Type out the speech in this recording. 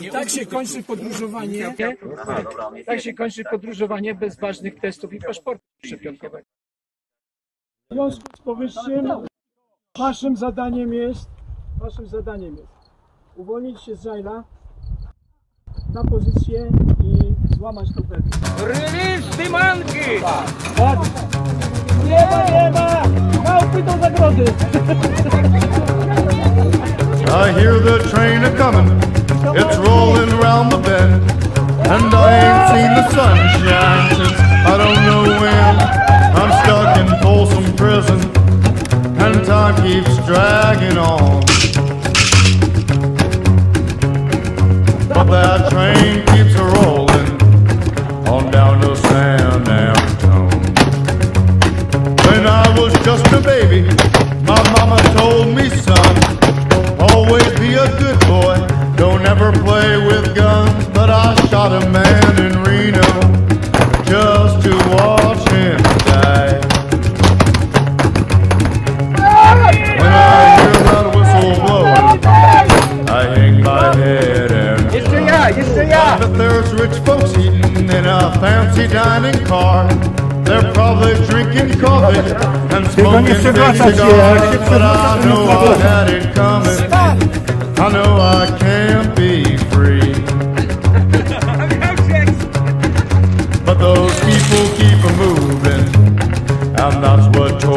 I tak się kończy podróżowanie. Tak się kończy podróżowanie bez ważnych testów i paszportu szczepionkowego. W związku z powyższym waszym zadaniem jest waszym zadaniem jest uwolnić się z Zajla na pozycję i złamać tą belkę. Release the monkey! Tak. Nie ma, nie ma! Małpy do zagrody! I hear the train a comin', it's rolling round the bend, and I ain't seen the sunshine since I don't know when. I'm stuck in Folsom Prison, and time keeps dragging on. But that train keeps a rolling on down to San Antone. When I was just a baby, my mama told me, son, always be a good boy, don't ever play with guns. But I shot a man in Reno just to watch him die. When I hear that whistle blowing, I hang my head and Jeszcze ja, but there's rich folks eating in a fancy dining car. They're probably drinking coffee and smoking big cigars. But I know I had it coming. I know I can't. those people keep a moving, and that's what.